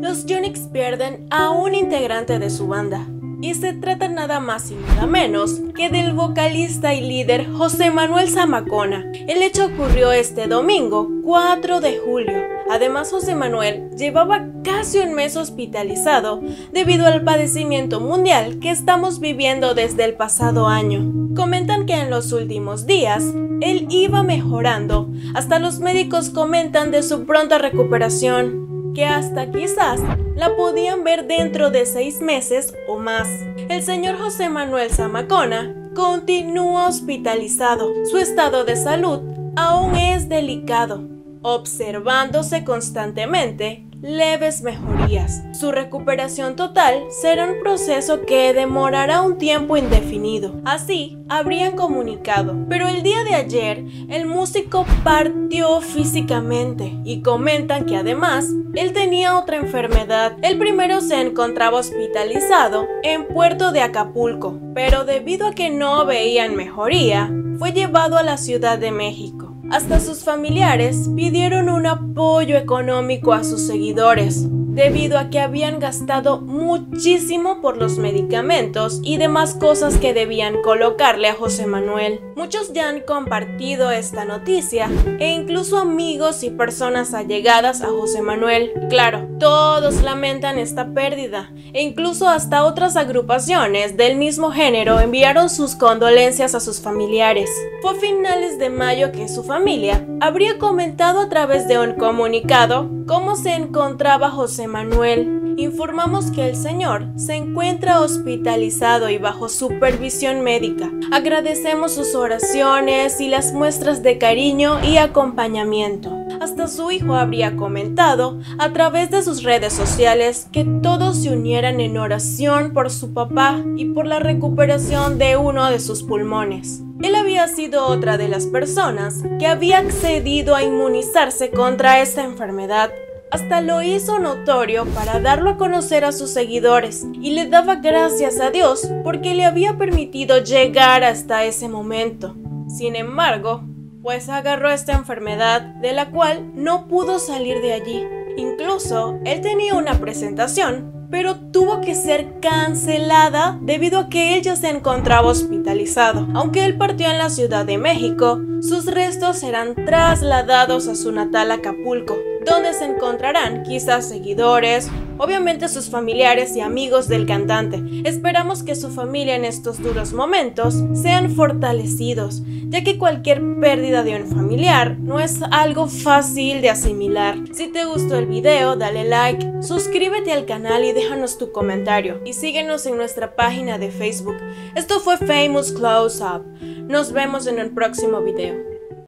Los Unix pierden a un integrante de su banda, y se trata nada más y nada menos que del vocalista y líder José Manuel Zamacona. El hecho ocurrió este domingo, 4 de julio. Además, José Manuel llevaba casi un mes hospitalizado debido al padecimiento mundial que estamos viviendo desde el pasado año. Comentan que en los últimos días él iba mejorando, hasta los médicos comentan de su pronta recuperación que hasta quizás la podían ver dentro de seis meses o más. El señor José Manuel Zamacona continúa hospitalizado. Su estado de salud aún es delicado, observándose constantemente leves mejorías. Su recuperación total será un proceso que demorará un tiempo indefinido. Así habrían comunicado. Pero el día de ayer, el músico partió físicamente y comentan que además él tenía otra enfermedad. El primero se encontraba hospitalizado en Puerto de Acapulco, pero debido a que no veían mejoría, fue llevado a la Ciudad de México. Hasta sus familiares pidieron un apoyo económico a sus seguidores, debido a que habían gastado muchísimo por los medicamentos y demás cosas que debían colocarle a José Manuel. Muchos ya han compartido esta noticia e incluso amigos y personas allegadas a José Manuel. Claro, todos lamentan esta pérdida e incluso hasta otras agrupaciones del mismo género enviaron sus condolencias a sus familiares. Fue a finales de mayo que su familia habría comentado a través de un comunicado cómo se encontraba José Manuel, informamos que el señor se encuentra hospitalizado y bajo supervisión médica. Agradecemos sus oraciones y las muestras de cariño y acompañamiento. Hasta su hijo habría comentado a través de sus redes sociales que todos se unieran en oración por su papá y por la recuperación de uno de sus pulmones. Él había sido otra de las personas que había accedido a inmunizarse contra esta enfermedad hasta lo hizo notorio para darlo a conocer a sus seguidores y le daba gracias a Dios porque le había permitido llegar hasta ese momento. Sin embargo, pues agarró esta enfermedad de la cual no pudo salir de allí. Incluso él tenía una presentación pero tuvo que ser cancelada debido a que él se encontraba hospitalizado. Aunque él partió en la Ciudad de México, sus restos serán trasladados a su natal Acapulco, donde se encontrarán quizás seguidores, obviamente sus familiares y amigos del cantante. Esperamos que su familia en estos duros momentos sean fortalecidos, ya que cualquier pérdida de un familiar no es algo fácil de asimilar. Si te gustó el video, dale like, suscríbete al canal y déjanos tu comentario y síguenos en nuestra página de Facebook. Esto fue Famous Close Up. Nos vemos en el próximo video.